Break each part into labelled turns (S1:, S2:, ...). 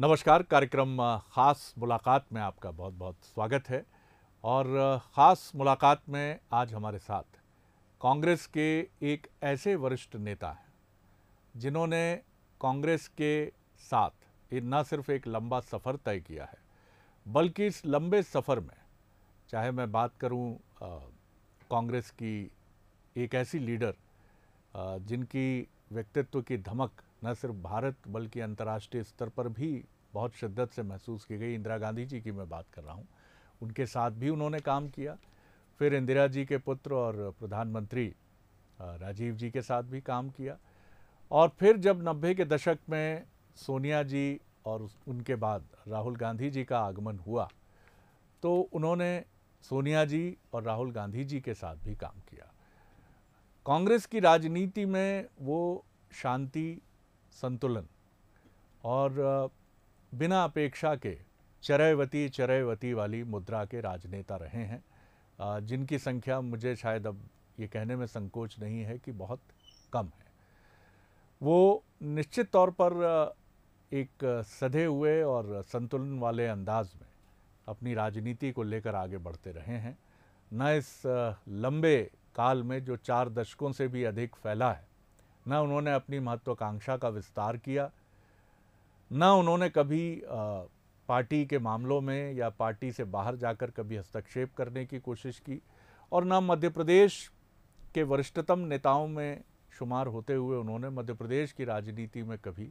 S1: नमस्कार, कार्यक्रम ख़ास मुलाकात में आपका बहुत बहुत स्वागत है। और ख़ास मुलाकात में आज हमारे साथ कांग्रेस के एक ऐसे वरिष्ठ नेता हैं, जिन्होंने कांग्रेस के साथ न सिर्फ़ एक लंबा सफ़र तय किया है, बल्कि इस लंबे सफ़र में चाहे मैं बात करूँ कांग्रेस की एक ऐसी लीडर जिनकी व्यक्तित्व की धमक न सिर्फ़ भारत बल्कि अंतर्राष्ट्रीय स्तर पर भी बहुत शिद्दत से महसूस की गई। इंदिरा गांधी जी की मैं बात कर रहा हूँ। उनके साथ भी उन्होंने काम किया। फिर इंदिरा जी के पुत्र और प्रधानमंत्री राजीव जी के साथ भी काम किया। और फिर जब नब्बे के दशक में सोनिया जी और उनके बाद राहुल गांधी जी का आगमन हुआ तो उन्होंने सोनिया जी और राहुल गांधी जी के साथ भी काम किया। कांग्रेस की राजनीति में वो शांति संतुलन। और बिना अपेक्षा के चरयवती चरयवती वाली मुद्रा के राजनेता रहे हैं। जिनकी संख्या मुझे शायद अब ये कहने में संकोच नहीं है कि बहुत कम है। वो निश्चित तौर पर एक सधे हुए और संतुलन वाले अंदाज में अपनी राजनीति को लेकर आगे बढ़ते रहे हैं। न इस लंबे काल में जो चार दशकों से भी अधिक फैला है न उन्होंने अपनी महत्वाकांक्षा का विस्तार किया, न उन्होंने कभी पार्टी के मामलों में या पार्टी से बाहर जाकर कभी हस्तक्षेप करने की कोशिश की और न मध्य प्रदेश के वरिष्ठतम नेताओं में शुमार होते हुए उन्होंने मध्य प्रदेश की राजनीति में कभी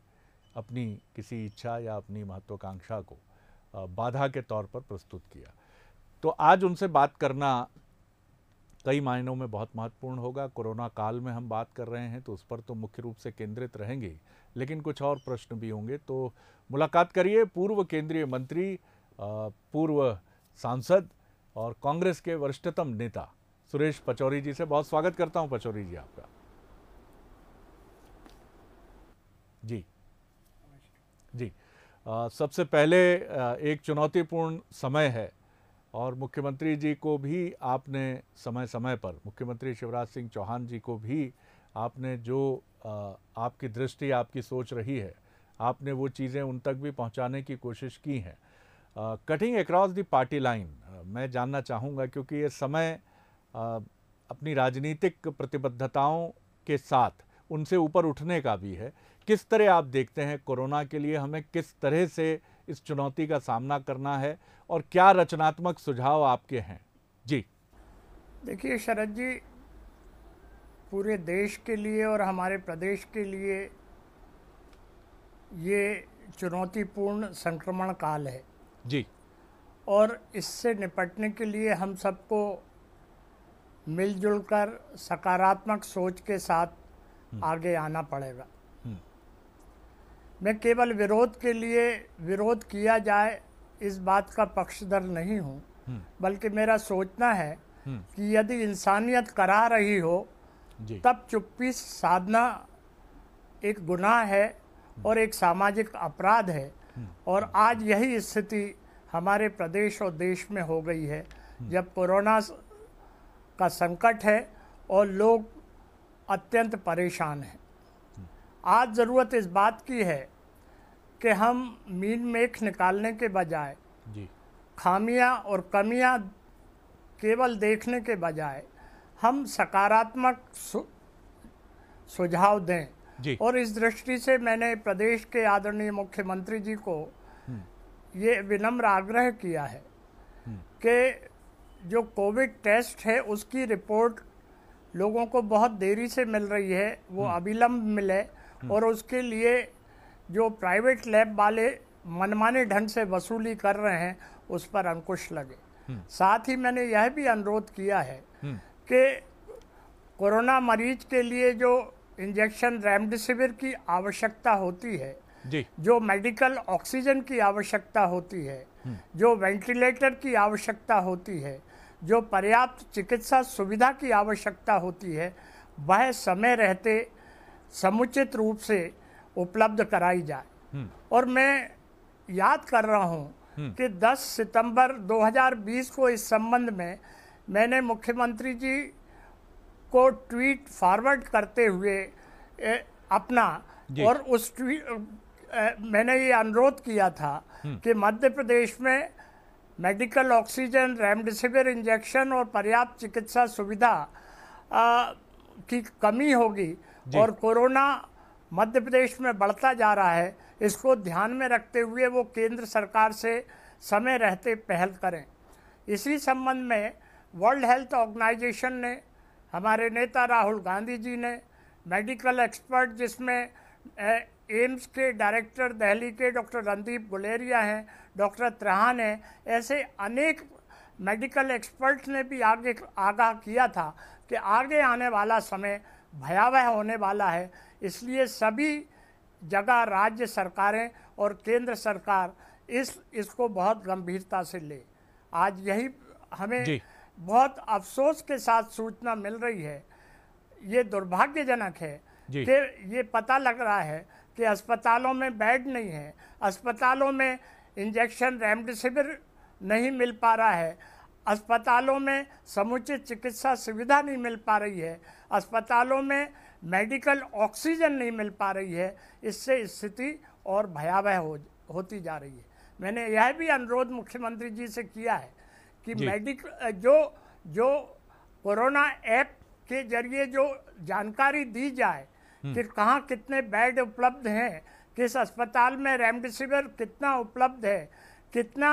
S1: अपनी किसी इच्छा या अपनी महत्वाकांक्षा को बाधा के तौर पर प्रस्तुत किया। तो आज उनसे बात करना कई मायनों में बहुत महत्वपूर्ण होगा। कोरोना काल में हम बात कर रहे हैं तो उस पर तो मुख्य रूप से केंद्रित रहेंगे। लेकिन कुछ और प्रश्न भी होंगे। तो मुलाकात करिए पूर्व केंद्रीय मंत्री पूर्व सांसद और कांग्रेस के वरिष्ठतम नेता। सुरेश पचौरी जी से बहुत स्वागत करता हूँ। पचौरी जी आपका। जी। जी। आ, सबसे पहले एक चुनौतीपूर्ण समय है। और मुख्यमंत्री जी को भी आपने समय समय पर मुख्यमंत्री शिवराज सिंह चौहान जी को भी आपने जो आपकी दृष्टि आपकी सोच रही है आपने वो चीज़ें उन तक भी पहुँचाने की कोशिश की हैं। Cutting across the party line मैं जानना चाहूँगा क्योंकि ये समय आ, अपनी राजनीतिक प्रतिबद्धताओं के साथ उनसे ऊपर उठने का भी है। किस तरह आप देखते हैं कोरोना के लिए हमें किस तरह से इस चुनौती का सामना करना है? और क्या रचनात्मक सुझाव आपके हैं? जी।
S2: देखिए शरद जी पूरे देश के लिए और हमारे प्रदेश के लिए ये चुनौतीपूर्ण संक्रमण काल है।
S1: जी।
S2: और इससे निपटने के लिए हम सबको मिलजुल कर सकारात्मक सोच के साथ हम्म। आगे आना पड़ेगा। हम्म। मैं केवल विरोध के लिए विरोध किया जाए इस बात का पक्षधर नहीं हूँ हम्म। बल्कि मेरा सोचना है कि यदि इंसानियत करा रही हो तब चुप्पी साधना एक गुनाह है और एक सामाजिक अपराध है। और आज यही स्थिति हमारे प्रदेश और देश में हो गई है। जब कोरोना का संकट है और लोग अत्यंत परेशान हैं। आज ज़रूरत इस बात की है कि हम मीन मेख निकालने के बजाय खामियाँ और कमियाँ केवल देखने के बजाय हम सकारात्मक सुझाव दें
S1: जी।
S2: और इस दृष्टि से मैंने प्रदेश के आदरणीय मुख्यमंत्री जी को हम्म। ये विनम्र आग्रह किया है हम्म। कि जो कोविड टेस्ट है उसकी रिपोर्ट लोगों को बहुत देरी से मिल रही है वो हम्म। अविलंब मिले और उसके लिए जो प्राइवेट लैब वाले मनमाने ढंग से वसूली कर रहे हैं उस पर अंकुश लगे। साथ ही मैंने यह भी अनुरोध किया है कि कोरोना मरीज़ के लिए जो इंजेक्शन रेमडेसिविर की आवश्यकता होती है
S1: जी।
S2: जो मेडिकल ऑक्सीजन की आवश्यकता होती है हम्म। जो वेंटिलेटर की आवश्यकता होती है जो पर्याप्त चिकित्सा सुविधा की आवश्यकता होती है वह समय रहते समुचित रूप से उपलब्ध कराई जाए हम्म। और मैं याद कर रहा हूँ हम्म। कि 10 सितंबर 2020 को इस संबंध में मैंने मुख्यमंत्री जी को ट्वीट फॉरवर्ड करते हुए ए, अपना और उस ट्वीट मैंने ये अनुरोध किया था कि मध्य प्रदेश में मेडिकल ऑक्सीजन रेमडेसिविर इंजेक्शन और पर्याप्त चिकित्सा सुविधा अ, की कमी होगी और कोरोना मध्य प्रदेश में बढ़ता जा रहा है, इसको ध्यान में रखते हुए वो केंद्र सरकार से समय रहते पहल करें। इसी संबंध में वर्ल्ड हेल्थ ऑर्गेनाइजेशन ने, हमारे नेता राहुल गांधी जी ने, मेडिकल एक्सपर्ट जिसमें एम्स के डायरेक्टर दिल्ली के डॉक्टर रणदीप गुलेरिया हैं, डॉक्टर त्रहान हैं, ऐसे अनेक मेडिकल एक्सपर्ट ने भी आगे आगाह किया था कि आगे आने वाला समय भयावह होने वाला है। इसलिए सभी जगह राज्य सरकारें और केंद्र सरकार इस इसको बहुत गंभीरता से ले। आज यही हमें बहुत अफसोस के साथ सूचना मिल रही है। ये दुर्भाग्यजनक है कि ये पता लग रहा है कि अस्पतालों में बेड नहीं है। अस्पतालों में इंजेक्शन रेमडेसिविर नहीं मिल पा रहा है। अस्पतालों में समुचित चिकित्सा सुविधा नहीं मिल पा रही है। अस्पतालों में मेडिकल ऑक्सीजन नहीं मिल पा रही है इससे स्थिति और भयावह हो होती जा रही है। मैंने यह भी अनुरोध मुख्यमंत्री जी से किया है कि
S1: जी।
S2: मेडिक जो जो कोरोना ऐप के ज़रिए जो जानकारी दी जाए कि कहाँ कितने बेड उपलब्ध हैं किस अस्पताल में रेमडेसिविर कितना उपलब्ध है कितना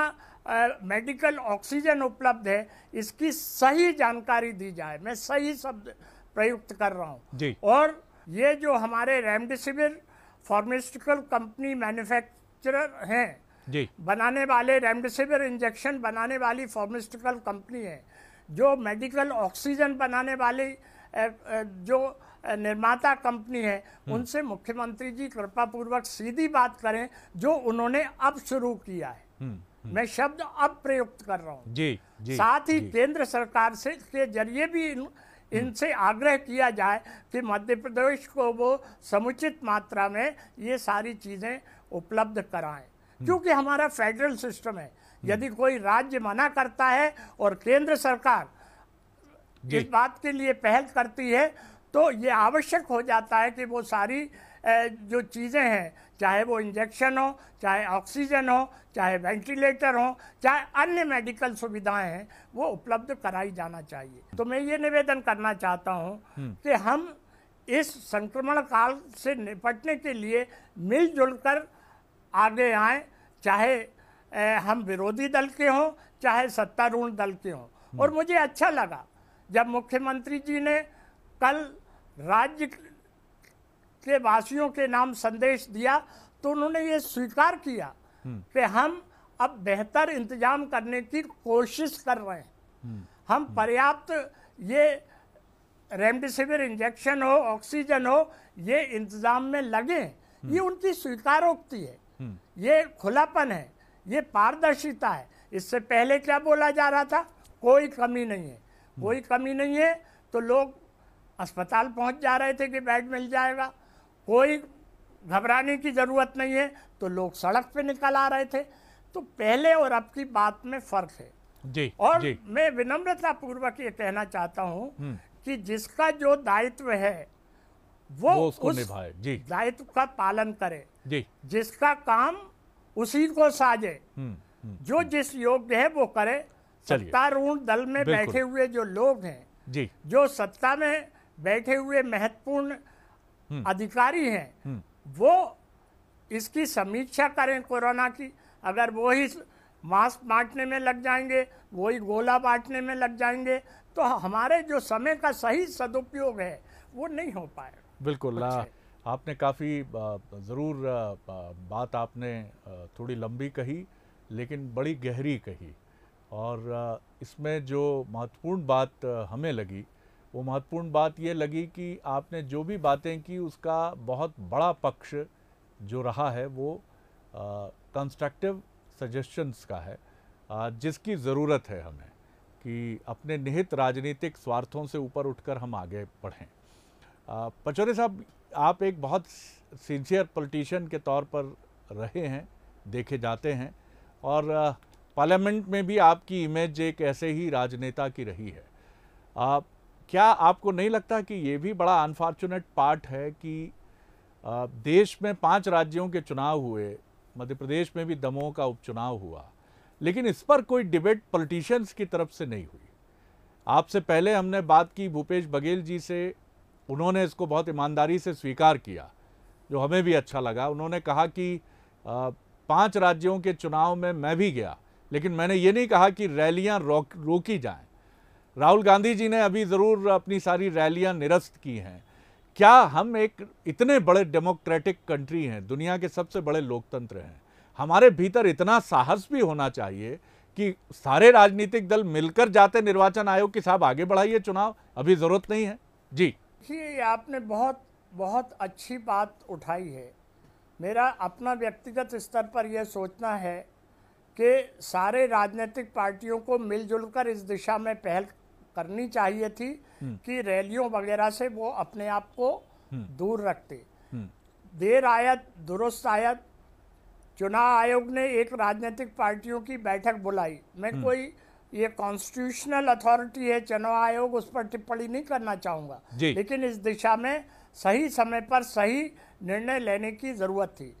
S2: मेडिकल ऑक्सीजन उपलब्ध है इसकी सही जानकारी दी जाए। मैं सही शब्द प्रयुक्त कर रहा हूँ। और ये जो हमारे रेमडेसिविर फार्मास्यूटिकल कंपनी मैन्युफैक्चरर हैं
S1: जी।
S2: बनाने वाले रेमडेसिविर इंजेक्शन बनाने वाली फार्मास्यूटिकल कंपनी है जो मेडिकल ऑक्सीजन बनाने वाली जो निर्माता कंपनी है उनसे मुख्यमंत्री जी कृपा पूर्वक सीधी बात करें जो उन्होंने अब शुरू किया है।
S1: हम्म,
S2: मैं शब्द अब प्रयुक्त कर रहा हूँ।
S1: जी जी
S2: साथ ही
S1: जी,
S2: केंद्र सरकार से के ज़रिए भी इन, इनसे आग्रह किया जाए कि मध्य प्रदेश को वो समुचित मात्रा में ये सारी चीज़ें उपलब्ध कराएँ। क्योंकि हमारा फेडरल सिस्टम है। यदि कोई राज्य मना करता है और केंद्र सरकार इस बात के लिए पहल करती है तो ये आवश्यक हो जाता है कि वो सारी जो चीज़ें हैं चाहे वो इंजेक्शन हो चाहे ऑक्सीजन हो चाहे वेंटिलेटर हो चाहे अन्य मेडिकल सुविधाएँ हैं वो उपलब्ध कराई जाना चाहिए। तो मैं ये निवेदन करना चाहता हूँ कि हम इस संक्रमण काल से निपटने के लिए मिलजुल कर आगे आए चाहे हम विरोधी दल के हों चाहे सत्तारूढ़ दल के हों। और मुझे अच्छा लगा जब मुख्यमंत्री जी ने कल राज्य के वासियों के नाम संदेश दिया तो उन्होंने ये स्वीकार किया कि हम अब बेहतर इंतज़ाम करने की कोशिश कर रहे हैं। हम पर्याप्त ये रेमडेसिविर इंजेक्शन हो ऑक्सीजन हो ये इंतज़ाम में लगे ये उनकी स्वीकारोक्ति है। ये खुलापन है ये पारदर्शिता है। इससे पहले क्या बोला जा रहा था? कोई कमी नहीं है। कोई कमी नहीं है तो लोग अस्पताल पहुँच जा रहे थे कि बेड मिल जाएगा। कोई घबराने की ज़रूरत नहीं है। तो लोग सड़क पे निकल आ रहे थे। तो पहले और अब की बात में फ़र्क है।
S1: जी
S2: और
S1: जी।
S2: मैं विनम्रता पूर्वक ये कहना चाहता हूँ कि जिसका जो दायित्व है वो,
S1: वो उसको
S2: उस
S1: निभाए। जी।
S2: दायित्व का पालन करे।
S1: जी।
S2: जिसका काम उसी को साजे।
S1: हम्म हम्म,
S2: जो जिस योग्य है वो करे। सत्तारूढ़ दल में बैठे हुए जो लोग हैं
S1: जी।
S2: जो सत्ता में बैठे हुए महत्वपूर्ण अधिकारी हैं।
S1: हम्म।
S2: वो इसकी समीक्षा करें कोरोना की। अगर वो ही मास्क बांटने में लग जाएँगे वही गोला बांटने में लग जाएँगे तो हमारे जो समय का सही सदुपयोग है वो नहीं हो पाएगा।
S1: बिल्कुल आपने काफ़ी ज़रूर बात आपने थोड़ी लंबी कही लेकिन बड़ी गहरी कही। और इसमें जो महत्वपूर्ण बात हमें लगी वो महत्वपूर्ण बात ये लगी कि आपने जो भी बातें की उसका बहुत बड़ा पक्ष जो रहा है वो कंस्ट्रक्टिव सजेशंस का है। आ, जिसकी ज़रूरत है हमें कि अपने निहित राजनीतिक स्वार्थों से ऊपर उठकर हम आगे बढ़ें। पचौरे साहब आप एक बहुत सिंसियर पॉलिटिशियन के तौर पर रहे हैं देखे जाते हैं और पार्लियामेंट में भी आपकी इमेज एक ऐसे ही राजनेता की रही है। आ, क्या आपको नहीं लगता कि ये भी बड़ा अनफॉर्चुनेट पार्ट है कि देश में पाँच राज्यों के चुनाव हुए मध्य प्रदेश में भी दमोह का उपचुनाव हुआ, लेकिन इस पर कोई डिबेट पॉलिटिशियंस की तरफ़ से नहीं हुई। आपसे पहले हमने बात की भूपेश बघेल जी से, उन्होंने इसको बहुत ईमानदारी से स्वीकार किया, जो हमें भी अच्छा लगा। उन्होंने कहा कि पाँच राज्यों के चुनाव में मैं भी गया, लेकिन मैंने ये नहीं कहा कि रैलियाँ रोक, रोकी जाएँ। राहुल गांधी जी ने अभी ज़रूर अपनी सारी रैलियाँ निरस्त की हैं। क्या हम एक इतने बड़े डेमोक्रेटिक कंट्री हैं, दुनिया के सबसे बड़े लोकतंत्र हैं? हमारे भीतर इतना साहस भी होना चाहिए कि सारे राजनीतिक दल मिलकर जाते निर्वाचन आयोग के साहब आगे बढ़ाइए चुनाव। अभी ज़रूरत नहीं है। जी।
S2: जी, आपने बहुत बहुत अच्छी बात उठाई है। मेरा अपना व्यक्तिगत स्तर पर यह सोचना है कि सारे राजनीतिक पार्टियों को मिलजुल कर इस दिशा में पहल करनी चाहिए थी हम्म। कि रैलियों वगैरह से वो अपने आप को हम्म। दूर रखते। हम्म। देर आयत दुरुस्त आयत चुनाव आयोग ने एक राजनीतिक पार्टियों की बैठक बुलाई। मैं कोई ये कॉन्स्टिट्यूशनल अथॉरिटी है चुनाव आयोग उस पर टिप्पणी नहीं करना चाहूँगा। लेकिन इस दिशा में सही समय पर सही निर्णय लेने की ज़रूरत थी।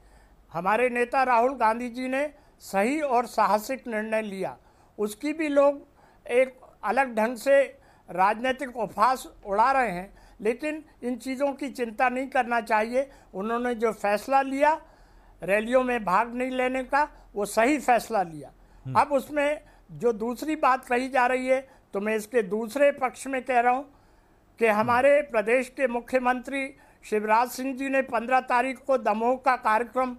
S2: हमारे नेता राहुल गांधी जी ने सही और साहसिक निर्णय लिया। उसकी भी लोग एक अलग ढंग से राजनीतिक उपहास उड़ा रहे हैं लेकिन इन चीज़ों की चिंता नहीं करना चाहिए। उन्होंने जो फैसला लिया रैलियों में भाग नहीं लेने का वो सही फैसला लिया। हम्म। अब उसमें जो दूसरी बात कही जा रही है तो मैं इसके दूसरे पक्ष में कह रहा हूँ कि हमारे प्रदेश के मुख्यमंत्री शिवराज सिंह जी ने पंद्रह तारीख को दमोह का कार्यक्रम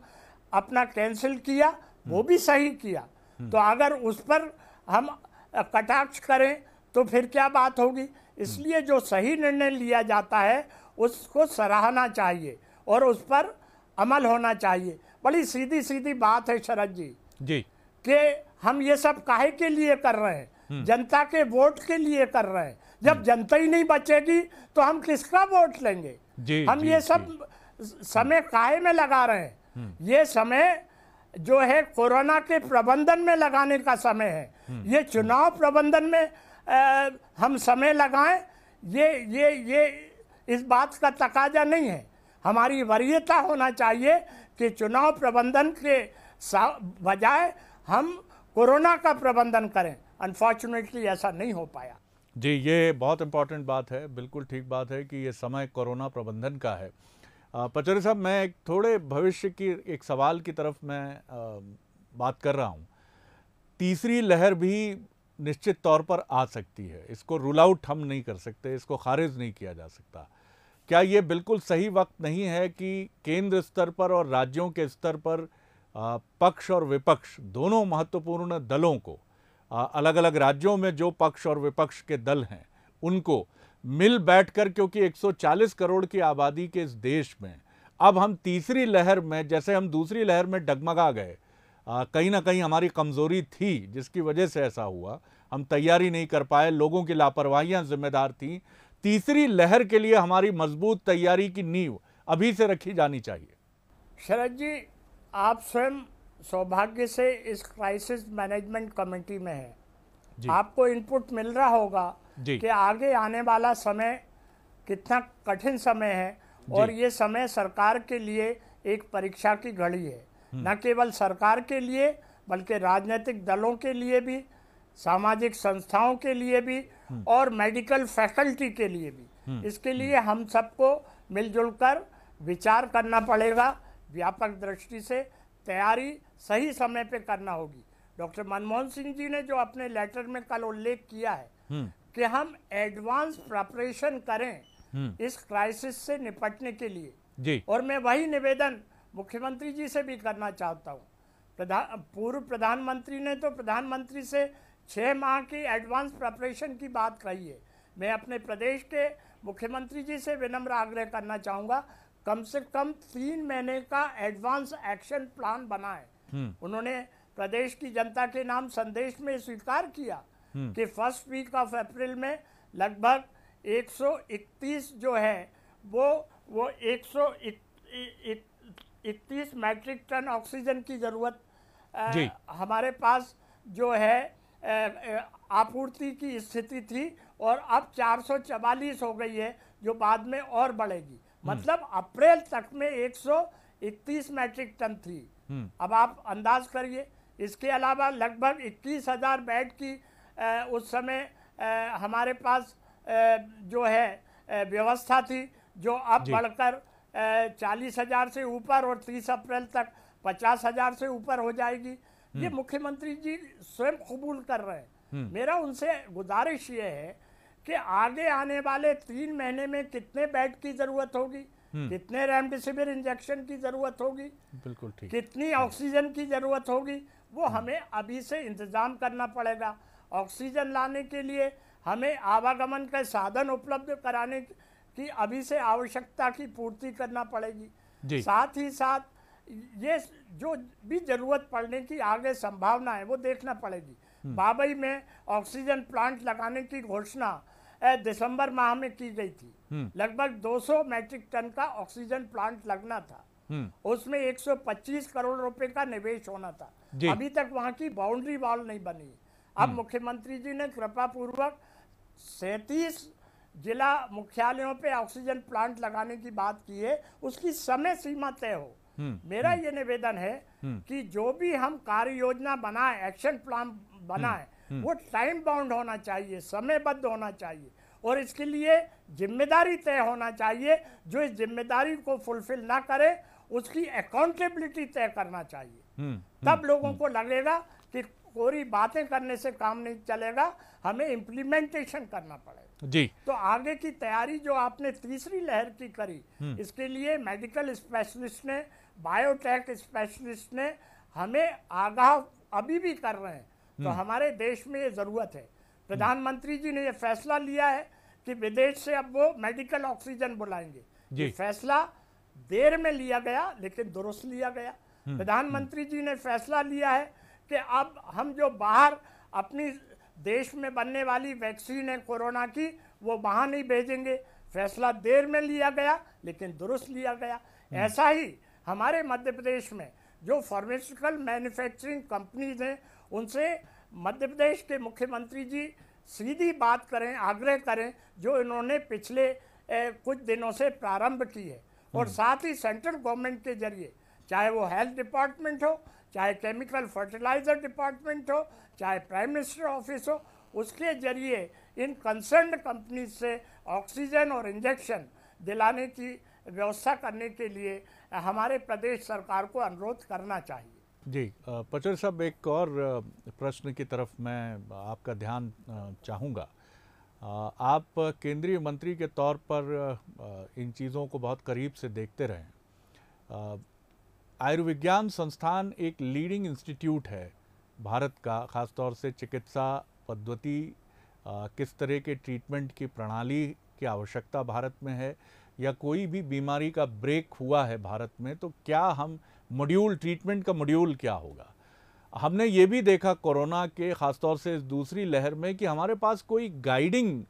S2: अपना कैंसिल किया वो भी सही किया। तो अगर उस पर हम कटाक्ष करें तो फिर क्या बात होगी? इसलिए जो सही निर्णय लिया जाता है उसको सराहना चाहिए और उस पर अमल होना चाहिए। बड़ी सीधी सीधी बात है शरद जी।
S1: जी।
S2: कि हम ये सब काहे के लिए कर रहे हैं? हम्म। जनता के वोट के लिए कर रहे हैं। जब हम्म। जनता ही नहीं बचेगी तो हम किसका वोट लेंगे?
S1: जी,
S2: हम
S1: जी,
S2: ये सब समय काहे में लगा रहे हैं? हम्म। ये समय जो है कोरोना के प्रबंधन में लगाने का समय है। ये चुनाव प्रबंधन में आ, हम समय लगाएँ। ये ये ये इस बात का तकाजा नहीं है। हमारी वरीयता होना चाहिए कि चुनाव प्रबंधन के बजाय हम कोरोना का प्रबंधन करें। अनफॉर्चुनेटली ऐसा नहीं हो पाया।
S1: जी ये बहुत इंपॉर्टेंट बात है। बिल्कुल ठीक बात है कि ये समय कोरोना प्रबंधन का है। पचौरी साहब, मैं एक थोड़े भविष्य की, एक सवाल की तरफ़ मैं बात कर रहा हूँ। तीसरी लहर भी निश्चित तौर पर आ सकती है। इसको रूल आउट हम नहीं कर सकते, इसको खारिज नहीं किया जा सकता। क्या ये बिल्कुल सही वक्त नहीं है कि केंद्र स्तर पर और राज्यों के स्तर पर पक्ष और विपक्ष, दोनों महत्वपूर्ण दलों को अलग अलग राज्यों में जो पक्ष और विपक्ष के दल हैं, उनको मिल बैठकर क्योंकि 140 करोड़ की आबादी के इस देश में अब हम तीसरी लहर में जैसे हम दूसरी लहर में डगमगा गए कहीं ना कहीं हमारी कमज़ोरी थी जिसकी वजह से ऐसा हुआ। हम तैयारी नहीं कर पाए लोगों की लापरवाहियाँ जिम्मेदार थी। तीसरी लहर के लिए हमारी मज़बूत तैयारी की नींव अभी से रखी जानी चाहिए।
S2: शरद जी आप स्वयं सौभाग्य से इस क्राइसिस मैनेजमेंट कमेटी में है। आपको इनपुट मिल रहा होगा। कि आगे आने वाला समय कितना कठिन समय है और ये समय सरकार के लिए एक परीक्षा की घड़ी है हम्म। न केवल सरकार के लिए बल्कि राजनीतिक दलों के लिए भी सामाजिक संस्थाओं के लिए भी हम्म। और मेडिकल फैकल्टी के लिए भी हम्म। इसके लिए हम सबको मिलजुल कर विचार करना पड़ेगा व्यापक दृष्टि से तैयारी सही समय पे करना होगी डॉक्टर मनमोहन सिंह जी ने जो अपने लेटर में कल उल्लेख किया है। कि हम एडवांस प्रिपरेशन करें हम्म। इस क्राइसिस से निपटने के लिए
S1: जी
S2: और मैं वही निवेदन मुख्यमंत्री जी से भी करना चाहता हूँ प्रधान पूर्व प्रधानमंत्री ने तो प्रधानमंत्री से छः माह की एडवांस प्रिपरेशन की बात कही है मैं अपने प्रदेश के मुख्यमंत्री जी से विनम्र आग्रह करना चाहूँगा कम से कम तीन महीने का एडवांस एक्शन प्लान बनाए। उन्होंने प्रदेश की जनता के नाम संदेश में स्वीकार किया। कि फ़र्स्ट वीक ऑफ़ अप्रैल में लगभग 131 जो है वो वो 131 मैट्रिक टन ऑक्सीजन की ज़रूरत हमारे पास जो है आपूर्ति की स्थिति थी और अब 444 हो गई है जो बाद में और बढ़ेगी। मतलब अप्रैल तक में 131 मैट्रिक टन थी। अब आप अंदाज करिए इसके अलावा लगभग इक्कीस हज़ार बेड की उस समय हमारे पास जो है व्यवस्था थी जो अब बढ़कर चालीस हज़ार से ऊपर और तीस अप्रैल तक पचास हज़ार से ऊपर हो जाएगी। ये हम्म। मुख्यमंत्री जी स्वयं कबूल कर रहे हैं। हम्म। मेरा उनसे गुजारिश ये है कि आगे आने वाले तीन महीने में कितने बेड की ज़रूरत होगी हम्म। कितने रेमडेसिविर इंजेक्शन की ज़रूरत होगी
S1: बिल्कुल ठीक।
S2: कितनी ऑक्सीजन की ज़रूरत होगी वो हमें अभी से इंतज़ाम करना पड़ेगा। ऑक्सीजन लाने के लिए हमें आवागमन के साधन उपलब्ध कराने की अभी से आवश्यकता की पूर्ति करना पड़ेगी। साथ ही साथ ये जो भी ज़रूरत पड़ने की आगे संभावना है वो देखना पड़ेगी। हम्म। बाबई में ऑक्सीजन प्लांट लगाने की घोषणा दिसंबर माह में की गई थी। हम्म। लगभग 200 मैट्रिक टन का ऑक्सीजन प्लांट लगना था। हम्म। उसमें 125 करोड़ रुपए का निवेश होना था। अभी तक वहाँ की बाउंड्री वॉल नहीं बनी। अब मुख्यमंत्री जी ने कृपा पूर्वक सैतीस जिला मुख्यालयों पे ऑक्सीजन प्लांट लगाने की बात की है। उसकी समय सीमा तय हो। हम्म, मेरा हम्म। ये निवेदन है हम्म। कि जो भी हम कार्य योजना बनाए एक्शन प्लान बनाए वो टाइम बाउंड होना चाहिए समयबद्ध होना चाहिए और इसके लिए ज़िम्मेदारी तय होना चाहिए। जो इस ज़िम्मेदारी को फुलफिल ना करे उसकी अकाउंटेबिलिटी तय करना चाहिए। तब लोगों को लगेगा कोरी बातें करने से काम नहीं चलेगा हमें इम्प्लीमेंटेशन करना पड़ेगा।
S1: जी।
S2: तो आगे की तैयारी जो आपने तीसरी लहर की करी इसके लिए मेडिकल स्पेशलिस्ट ने बायोटेक स्पेशलिस्ट ने हमें आगाह अभी भी कर रहे हैं। तो हम्म। हमारे देश में ये ज़रूरत है। प्रधानमंत्री जी ने ये फैसला लिया है कि विदेश से अब वो मेडिकल ऑक्सीजन बुलाएँगे। ये फैसला देर में लिया गया लेकिन दुरुस्त लिया गया। हम्म। प्रधानमंत्री जी ने फैसला लिया है कि अब हम जो बाहर अपनी देश में बनने वाली वैक्सीन है कोरोना की वो वहाँ नहीं भेजेंगे फैसला देर में लिया गया लेकिन दुरुस्त लिया गया हम्म। ऐसा ही हमारे मध्य प्रदेश में जो फार्मास्यूटिकल मैन्युफैक्चरिंग कंपनीज़ हैं उनसे मध्य प्रदेश के मुख्यमंत्री जी सीधी बात करें आग्रह करें जो इन्होंने पिछले ए, कुछ दिनों से प्रारंभ की है और हम्म। साथ ही सेंट्रल गवर्नमेंट के ज़रिए चाहे वो हेल्थ डिपार्टमेंट हो चाहे केमिकल फर्टिलाइज़र डिपार्टमेंट हो, चाहे प्राइम मिनिस्टर ऑफ़िस हो, उसके ज़रिए इन कंसर्न कंपनीज़ से ऑक्सीजन और इंजेक्शन दिलाने की व्यवस्था करने के लिए हमारे प्रदेश सरकार को अनुरोध करना चाहिए।
S1: जी पचर साहब, एक और प्रश्न की तरफ़ मैं आपका ध्यान चाहूँगा। आप केंद्रीय मंत्री के तौर पर इन चीज़ों को बहुत करीब से देखते रहे आयुर्विज्ञान संस्थान एक लीडिंग इंस्टीट्यूट है, भारत का, ख़ासतौर से चिकित्सा पद्धति किस तरह के ट्रीटमेंट की प्रणाली की आवश्यकता भारत में है, या कोई भी बीमारी का ब्रेक हुआ है भारत में तो क्या हम मॉड्यूल ट्रीटमेंट का मॉड्यूल क्या होगा? हमने ये भी देखा कोरोना के, ख़ासतौर से इस दूसरी लहर में कि हमारे पास कोई गाइडिंग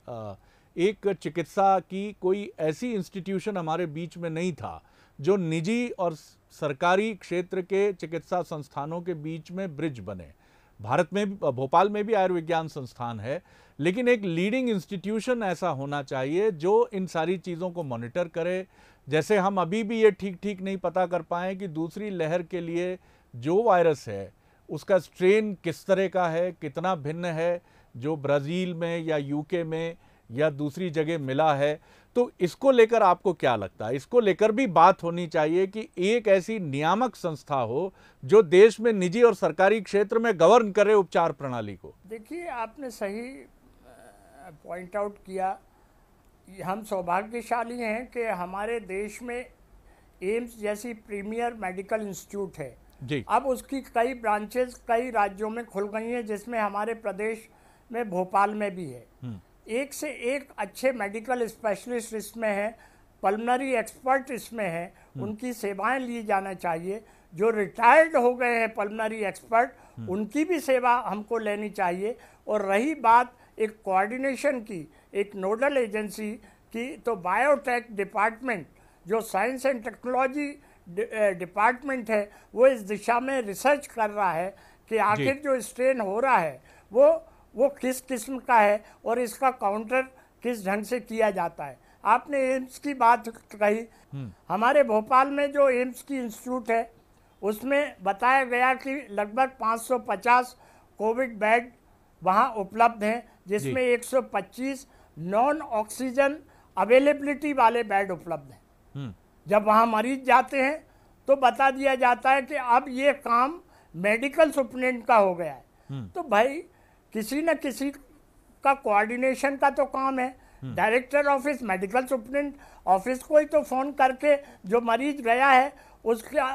S1: एक चिकित्सा की कोई ऐसी इंस्टीट्यूशन हमारे बीच में नहीं था। जो निजी और सरकारी क्षेत्र के चिकित्सा संस्थानों के बीच में ब्रिज बने। भारत में भोपाल में भी आयुर्विज्ञान संस्थान है, लेकिन एक लीडिंग इंस्टीट्यूशन ऐसा होना चाहिए जो इन सारी चीज़ों को मॉनिटर करे। जैसे हम अभी भी ये ठीक ठीक नहीं पता कर पाए कि दूसरी लहर के लिए जो वायरस है, उसका स्ट्रेन किस तरह का है, कितना भिन्न है, जो ब्राज़ील में या यूके में या दूसरी जगह मिला है तो इसको लेकर आपको क्या लगता है? इसको लेकर भी बात होनी चाहिए कि एक ऐसी नियामक संस्था हो जो देश में निजी और सरकारी क्षेत्र में गवर्न करे उपचार प्रणाली को।
S2: देखिए आपने सही पॉइंट आउट किया। हम सौभाग्यशाली हैं कि हमारे देश में एम्स जैसी प्रीमियर मेडिकल इंस्टीट्यूट है।
S1: जी।
S2: अब उसकी कई ब्रांचेस कई राज्यों में खुल गई हैं जिसमें हमारे प्रदेश में भोपाल में भी है। एक से एक अच्छे मेडिकल स्पेशलिस्ट इसमें हैं पल्मनरी एक्सपर्ट इसमें है हम्म। उनकी सेवाएँ ली जाना चाहिए जो रिटायर्ड हो गए हैं पल्मनरी एक्सपर्ट हम्म। उनकी भी सेवा हमको लेनी चाहिए और रही बात एक कोऑर्डिनेशन की एक नोडल एजेंसी की तो बायोटेक डिपार्टमेंट जो साइंस एंड टेक्नोलॉजी डिपार्टमेंट है वो इस दिशा में रिसर्च कर रहा है कि आखिर जो स्ट्रेन हो रहा है वो वो किस किस्म का है और इसका काउंटर किस ढंग से किया जाता है। आपने एम्स की बात कही। हमारे भोपाल में जो एम्स की इंस्टीट्यूट है उसमें बताया गया कि लगभग 550 कोविड बेड वहाँ उपलब्ध हैं जिसमें 125 नॉन ऑक्सीजन अवेलेबिलिटी वाले बेड उपलब्ध हैं।
S1: हम्म,
S2: जब वहाँ मरीज़ जाते हैं तो बता दिया जाता है कि अब ये काम मेडिकल सुप्रिटेंडेंट का हो गया है। तो भाई किसी न किसी का कोऑर्डिनेशन का तो काम है। Director office medical superintendent office को ही तो फ़ोन करके जो मरीज़ गया है उसका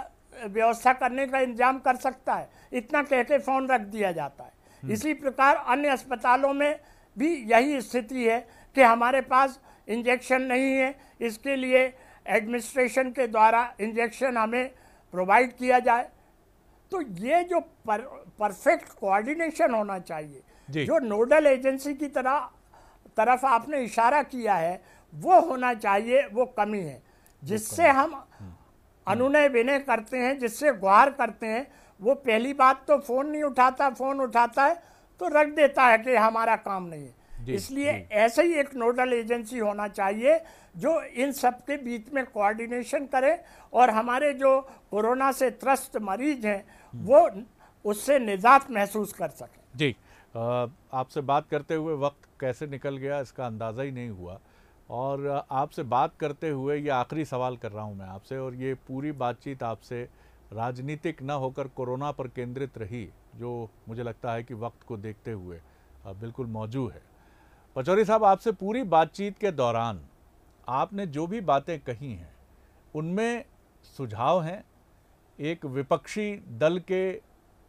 S2: व्यवस्था करने का इंतज़ाम कर सकता है। इतना कह के फ़ोन रख दिया जाता है। इसी प्रकार अन्य अस्पतालों में भी यही स्थिति है कि हमारे पास इंजेक्शन नहीं है। इसके लिए एडमिनिस्ट्रेशन के द्वारा इंजेक्शन हमें प्रोवाइड किया जाए। तो ये जो पर, परफेक्ट कोऑर्डिनेशन होना चाहिए। जो। नोडल एजेंसी की तरह तरफ़ आपने इशारा किया है वो होना चाहिए वो कमी है। जिससे हम अनुनय विनय करते हैं जिससे गुहार करते हैं वो पहली बात तो फ़ोन नहीं उठाता फ़ोन उठाता है तो रख देता है कि हमारा काम नहीं है। इसलिए ऐसे ही एक नोडल एजेंसी होना चाहिए जो इन सब के बीच में कोऑर्डिनेशन करे और हमारे जो कोरोना से त्रस्त मरीज़ हैं वो उससे निजात महसूस कर सकें।
S1: जी आपसे बात करते हुए वक्त कैसे निकल गया, इसका अंदाज़ा ही नहीं हुआ। और आपसे बात करते हुए ये आखिरी सवाल कर रहा हूँ मैं आपसे, और ये पूरी बातचीत आपसे राजनीतिक न होकर कोरोना पर केंद्रित रही, जो मुझे लगता है कि वक्त को देखते हुए बिल्कुल मौजूद है। पचौरी साहब, आपसे पूरी बातचीत के दौरान आपने जो भी बातें कही हैं, उनमें सुझाव हैं एक विपक्षी दल के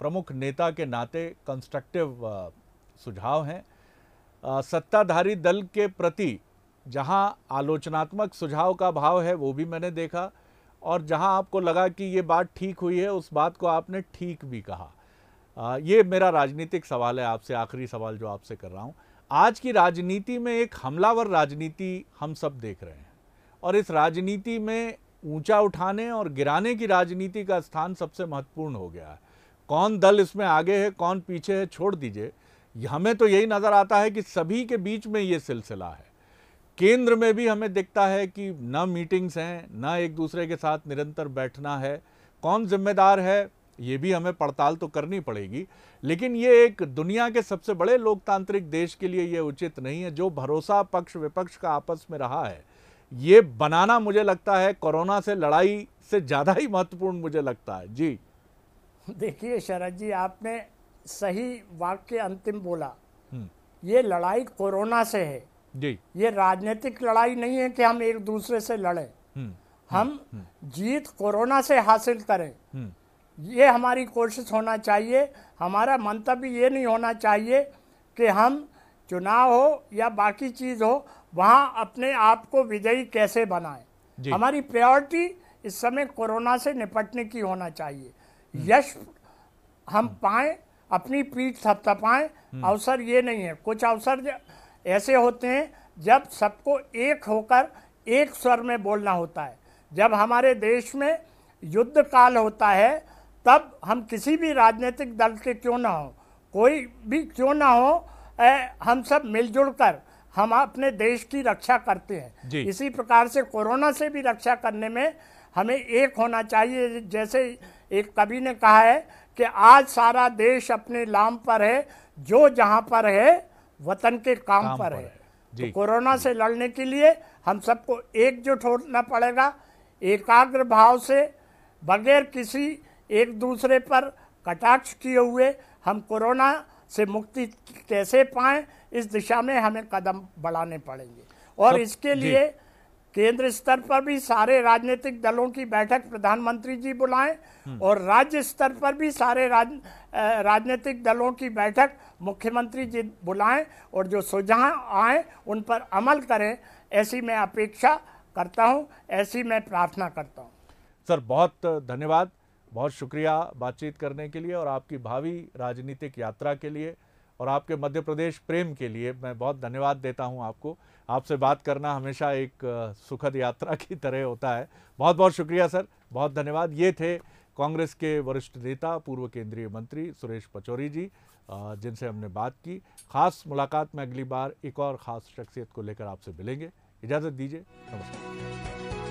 S1: प्रमुख नेता के नाते कंस्ट्रक्टिव सुझाव हैं। सत्ताधारी दल के प्रति जहाँ आलोचनात्मक सुझाव का भाव है वो भी मैंने देखा और जहाँ आपको लगा कि ये बात ठीक हुई है उस बात को आपने ठीक भी कहा। अ, ये मेरा राजनीतिक सवाल है आपसे आखिरी सवाल जो आपसे कर रहा हूँ। आज की राजनीति में एक हमलावर राजनीति हम सब देख रहे हैं और इस राजनीति में ऊँचा उठाने और गिराने की राजनीति का स्थान सबसे महत्वपूर्ण हो गया है। कौन दल इसमें आगे है, कौन पीछे है, छोड़ दीजिए। हमें तो यही नज़र आता है कि सभी के बीच में ये सिलसिला है। केंद्र में भी हमें दिखता है कि न मीटिंग्स हैं, न एक दूसरे के साथ निरंतर बैठना है। कौन जिम्मेदार है, ये भी हमें पड़ताल तो करनी पड़ेगी। लेकिन ये एक दुनिया के सबसे बड़े लोकतांत्रिक देश के लिए ये उचित नहीं है। जो भरोसा पक्ष विपक्ष का आपस में रहा है ये बनाना मुझे लगता है कोरोना से लड़ाई से ज़्यादा ही महत्वपूर्ण मुझे लगता है। जी।
S2: देखिए शरद जी आपने सही वाक्य अंतिम बोला।
S1: हम्म,
S2: ये लड़ाई कोरोना से है।
S1: जी।
S2: ये राजनीतिक लड़ाई नहीं है कि हम एक दूसरे से लड़ें।
S1: हम्म,
S2: हम जीत कोरोना से हासिल करें।
S1: हम्म,
S2: ये हमारी कोशिश होना चाहिए। हमारा मंतव्य ये नहीं होना चाहिए कि हम चुनाव हो या बाकी चीज़ हो वहाँ अपने आप को विजयी कैसे बनाएँ? हमारी प्रायोरिटी इस समय कोरोना से निपटने की होना चाहिए। यश हम पाएँ अपनी पीठ थपथपाएँ। अवसर ये नहीं है। कुछ अवसर ऐसे होते हैं जब सबको एक होकर एक स्वर में बोलना होता है। जब हमारे देश में युद्ध काल होता है तब हम किसी भी राजनीतिक दल के क्यों ना हो? कोई भी क्यों ना हो ए, हम सब मिलजुल कर हम अपने देश की रक्षा करते हैं। इसी प्रकार से कोरोना से भी रक्षा करने में हमें एक होना चाहिए। जैसे एक कवि ने कहा है कि आज सारा देश अपने लाम पर है जो जहाँ पर है वतन के काम,
S1: काम
S2: पर
S1: पर
S2: है।
S1: है।
S2: तो कोरोना से लड़ने के लिए हम सबको एकजुट होना पड़ेगा एकाग्र भाव से बगैर किसी एक दूसरे पर कटाक्ष किए हुए हम कोरोना से मुक्ति कैसे पाएँ इस दिशा में हमें कदम बढ़ाने पड़ेंगे। और इसके लिए केंद्र स्तर पर भी सारे राजनीतिक दलों की बैठक प्रधानमंत्री जी बुलाएँ और राज्य स्तर पर भी सारे राज राजनीतिक दलों की बैठक मुख्यमंत्री जी बुलाएँ और जो सुझाव आए उन पर अमल करें ऐसी मैं अपेक्षा करता हूँ ऐसी मैं प्रार्थना करता हूँ।
S1: सर बहुत धन्यवाद बहुत शुक्रिया बातचीत करने के लिए और आपकी भावी राजनीतिक यात्रा के लिए। और आपके मध्य प्रदेश प्रेम के लिए मैं बहुत धन्यवाद देता हूँ आपको। आपसे बात करना हमेशा एक सुखद यात्रा की तरह होता है। बहुत बहुत शुक्रिया, सर। बहुत धन्यवाद। ये थे कांग्रेस के वरिष्ठ नेता, पूर्व केंद्रीय मंत्री सुरेश पचौरी जी जिनसे हमने बात की। खास मुलाकात में अगली बार एक और ख़ास शख्सियत को लेकर आपसे मिलेंगे। इजाज़त दीजिए। नमस्कार।